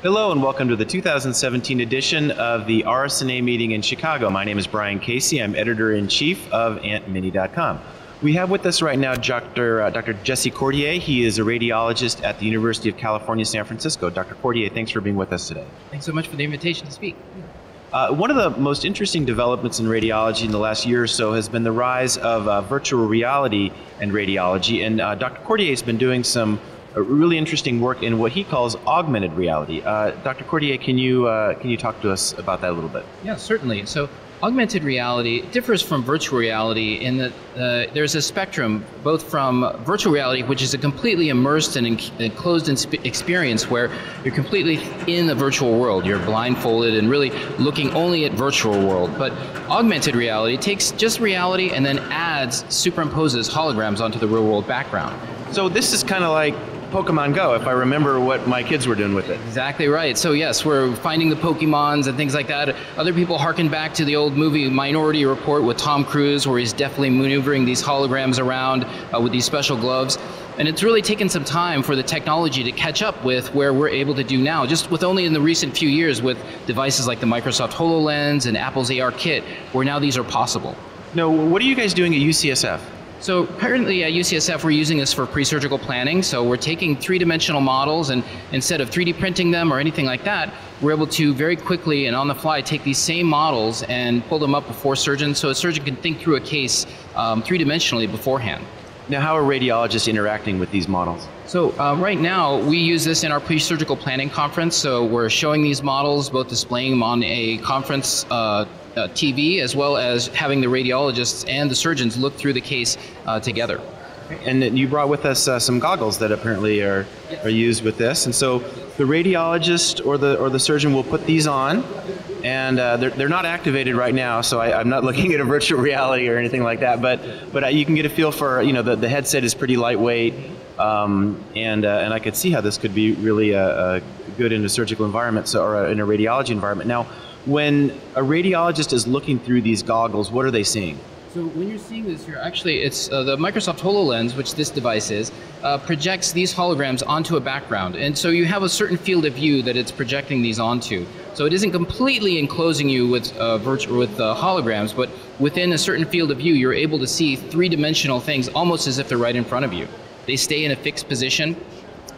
Hello and welcome to the 2017 edition of the RSNA meeting in Chicago. My name is Brian Casey. I'm editor in chief of AuntMinnie.com. We have with us right now Dr. Uh, Dr. Jesse Courtier. He is a radiologist at the University of California, San Francisco. Dr. Courtier, thanks for being with us today. Thanks so much for the invitation to speak. Uh, one of the most interesting developments in radiology in the last year or so has been the rise of uh, virtual reality and radiology. And uh, Dr. Courtier has been doing some really interesting work in what he calls augmented reality. Uh, Dr. Courtier, can you uh, can you talk to us about that a little bit? Yeah, certainly. So augmented reality differs from virtual reality in that uh, there's a spectrum both from virtual reality which is a completely immersed and enclosed experience where you're completely in the virtual world you're blindfolded and really looking only at virtual world but augmented reality takes just reality and then adds superimposes holograms onto the real world background so this is kind of like Pokemon Go, if I remember what my kids were doing with it. Exactly right. So, yes, we're finding the Pokemons and things like that. Other people harken back to the old movie Minority Report with Tom Cruise, where he's definitely maneuvering these holograms around uh, with these special gloves. And it's really taken some time for the technology to catch up with where we're able to do now, just with only in the recent few years with devices like the Microsoft HoloLens and Apple's ARKit, where now these are possible. Now, what are you guys doing at UCSF? So currently at UCSF, we're using this for pre-surgical planning. So we're taking three-dimensional models, and instead of 3D printing them or anything like that, we're able to very quickly and on the fly take these same models and pull them up before surgeons, so a surgeon can think through a case um, three-dimensionally beforehand. Now, how are radiologists interacting with these models? So uh, right now, we use this in our pre-surgical planning conference. So we're showing these models, both displaying them on a conference uh, uh, TV, as well as having the radiologists and the surgeons look through the case uh, together. And you brought with us uh, some goggles that apparently are, are used with this. And so the radiologist or the or the surgeon will put these on, and uh, they're, they're not activated right now. So I, am not looking at a virtual reality or anything like that. But but uh, you can get a feel for you know the, the headset is pretty lightweight, um, and uh, and I could see how this could be really good in a surgical environment so, or in a radiology environment. Now when a radiologist is looking through these goggles, what are they seeing? So when you're seeing this here, actually, it's uh, the Microsoft HoloLens, which this device is, uh, projects these holograms onto a background, and so you have a certain field of view that it's projecting these onto. So it isn't completely enclosing you with uh, virtual with uh, holograms, but within a certain field of view, you're able to see three-dimensional things almost as if they're right in front of you. They stay in a fixed position,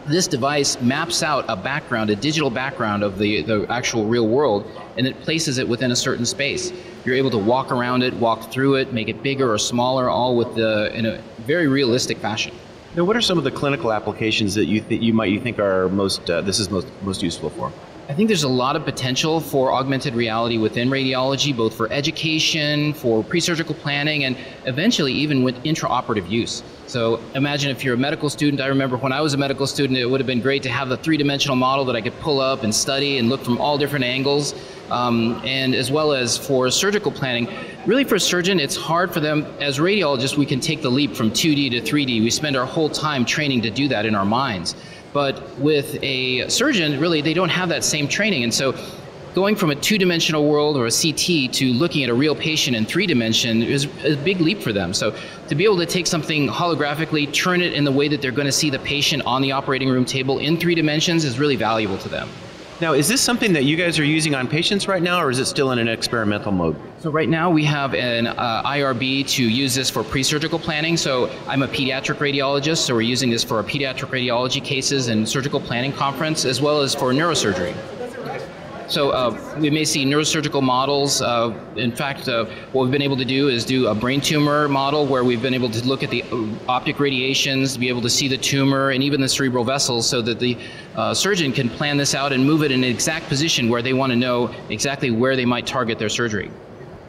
this device maps out a background, a digital background of the, the actual real world, and it places it within a certain space. You're able to walk around it, walk through it, make it bigger or smaller, all with the, in a very realistic fashion. Now, what are some of the clinical applications that you, th- you might you think are most uh, this is most most useful for? I think there's a lot of potential for augmented reality within radiology, both for education, for pre-surgical planning, and eventually even with intraoperative use. So imagine if you're a medical student. I remember when I was a medical student, it would have been great to have the three-dimensional model that I could pull up and study and look from all different angles. Um, and as well as for surgical planning. Really, for a surgeon, it's hard for them. As radiologists, we can take the leap from 2D to 3D. We spend our whole time training to do that in our minds. But with a surgeon, really, they don't have that same training. And so going from a two-dimensional world or a CT to looking at a real patient in three dimension is a big leap for them. So to be able to take something holographically, turn it in the way that they're going to see the patient on the operating room table in three dimensions is really valuable to them. Now, is this something that you guys are using on patients right now, or is it still in an experimental mode? So right now we have an uh, IRB to use this for pre-surgical planning. So I'm a pediatric radiologist, so we're using this for our pediatric radiology cases and surgical planning conference, as well as for neurosurgery. So uh, we may see neurosurgical models. Uh, in fact, uh, what we've been able to do is do a brain tumor model where we've been able to look at the uh, optic radiations, be able to see the tumor and even the cerebral vessels so that the uh, surgeon can plan this out and move it in an exact position where they want to know exactly where they might target their surgery.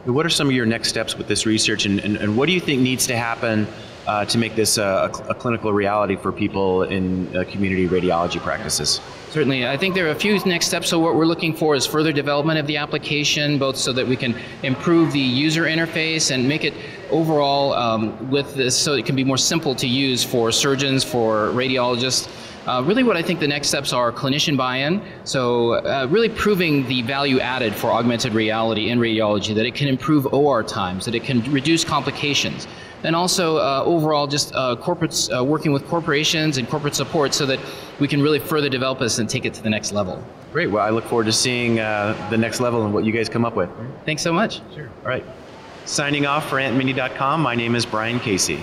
What are some of your next steps with this research and, and, and what do you think needs to happen uh, to make this a, a, clinical reality for people in community radiology practices? Certainly. I think there are a few next steps. So, what we're looking for is further development of the application, both so that we can improve the user interface and make it overall um, with this so it can be more simple to use for surgeons, for radiologists. Uh, really, what I think the next steps are clinician buy in. So, uh, really proving the value added for augmented reality in radiology, that it can improve OR times, that it can reduce complications and also uh, overall just uh, corporates uh, working with corporations and corporate support so that we can really further develop this and take it to the next level. Great. Well, I look forward to seeing uh, the next level and what you guys come up with. Thanks so much. Sure. All right. Signing off for AuntMinnie.com, my name is Brian Casey.